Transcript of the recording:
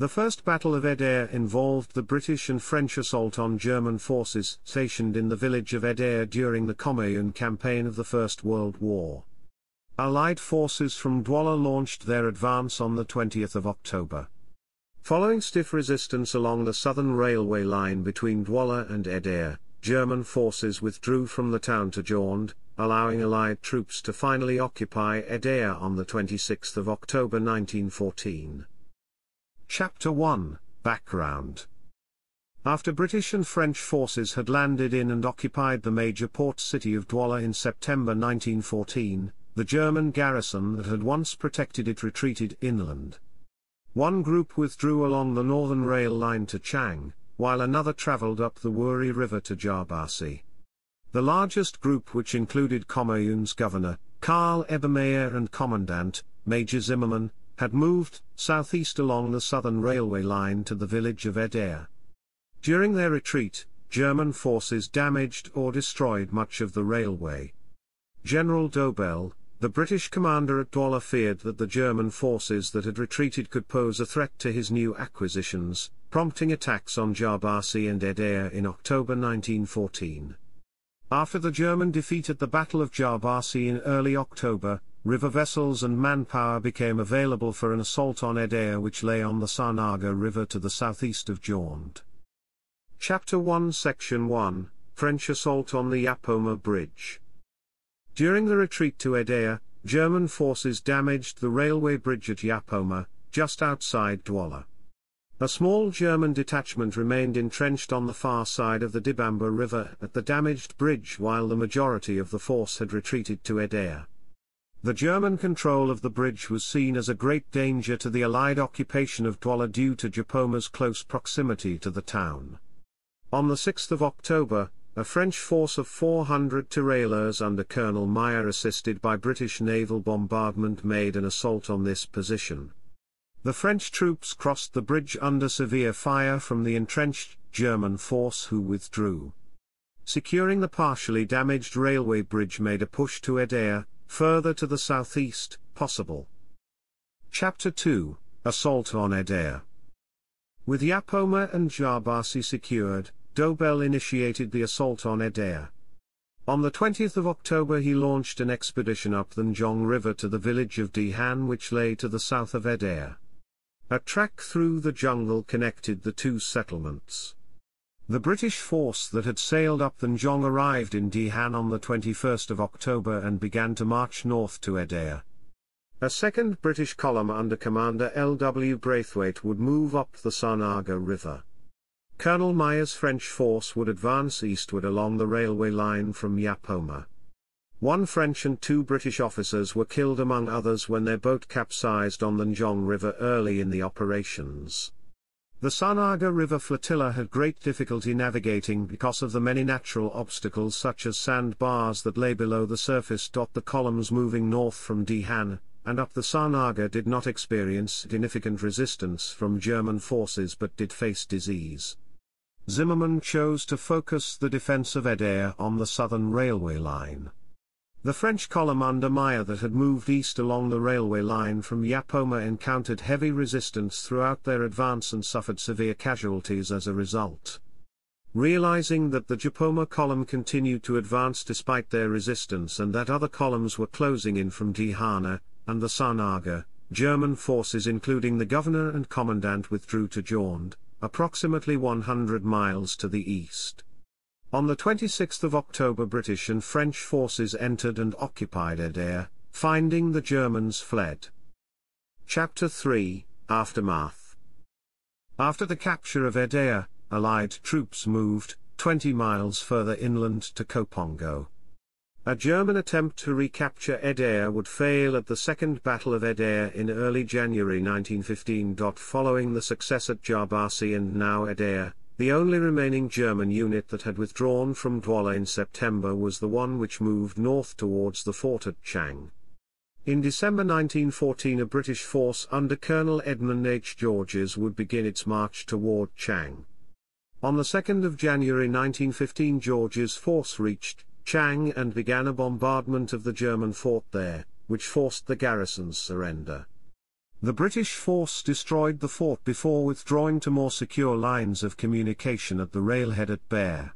The First Battle of Edea involved the British and French assault on German forces stationed in the village of Edea during the Kamerun campaign of the First World War. Allied forces from Duala launched their advance on the 20th of October. Following stiff resistance along the southern railway line between Duala and Edea, German forces withdrew from the town to Jaunde, allowing Allied troops to finally occupy Edea on the 26th of October 1914. Chapter 1 Background After British and French forces had landed in and occupied the major port city of Duala in September 1914, the German garrison that had once protected it retreated inland. One group withdrew along the northern rail line to Dschang, while another travelled up the Wouri River to Jabassi. The largest group which included Kamerun's governor, Karl Ebermeyer and commandant, Major Zimmermann, had moved southeast along the southern railway line to the village of Edea. During their retreat, German forces damaged or destroyed much of the railway. General Dobell, the British commander at Duala feared that the German forces that had retreated could pose a threat to his new acquisitions, prompting attacks on Jabassi and Edea in October 1914. After the German defeat at the Battle of Jabassi in early October, river vessels and manpower became available for an assault on Edea which lay on the Sanaga River to the southeast of Jaunde. Chapter 1 Section 1 French Assault on the Yapoma Bridge during the retreat to Edea, German forces damaged the railway bridge at Yapoma, just outside Duala. A small German detachment remained entrenched on the far side of the Dibamba River at the damaged bridge while the majority of the force had retreated to Edea. The German control of the bridge was seen as a great danger to the Allied occupation of Duala due to Yapoma's close proximity to the town. On the 6th of October, a French force of 400 tirailleurs under Colonel Meyer assisted by British naval bombardment made an assault on this position. The French troops crossed the bridge under severe fire from the entrenched German force who withdrew. Securing the partially damaged railway bridge made a push to Edea, further to the southeast, possible. Chapter 2 Assault on Edea With Yapoma and Jabassi secured, Dobell initiated the assault on Edea. On the 20th of October he launched an expedition up the Nyong River to the village of Dihan which lay to the south of Edea. A track through the jungle connected the two settlements. The British force that had sailed up the Nyong arrived in Dihan on the 21st of October and began to march north to Edea. A second British column under Commander L. W. Braithwaite would move up the Sanaga River. Colonel Meyer's French force would advance eastward along the railway line from Yapoma. One French and two British officers were killed among others when their boat capsized on the Nyong River early in the operations. The Sanaga River flotilla had great difficulty navigating because of the many natural obstacles such as sandbars that lay below the surface. The columns moving north from Dihan, and up the Sanaga did not experience significant resistance from German forces but did face disease. Zimmermann chose to focus the defense of Edea on the southern railway line. The French column under Meyer that had moved east along the railway line from Yapoma encountered heavy resistance throughout their advance and suffered severe casualties as a result. Realizing that the Yapoma column continued to advance despite their resistance and that other columns were closing in from Dihana and the Sanaga, German forces including the governor and commandant withdrew to Jaunde, approximately 100 miles to the east. On the 26th of October British and French forces entered and occupied Edea, finding the Germans fled. Chapter 3 Aftermath After the capture of Edea, Allied troops moved, 20 miles further inland to Kopongo. A German attempt to recapture Edea would fail at the Second Battle of Edea in early January 1915. Following the success at Jabassi and now Edea, the only remaining German unit that had withdrawn from Duala in September was the one which moved north towards the fort at Dschang. In December 1914 a British force under Colonel Edmund H. Gorges would begin its march toward Dschang. On the 2nd of January 1915 Gorges' force reached Dschang and began a bombardment of the German fort there, which forced the garrison's surrender. The British force destroyed the fort before withdrawing to more secure lines of communication at the railhead at Bare.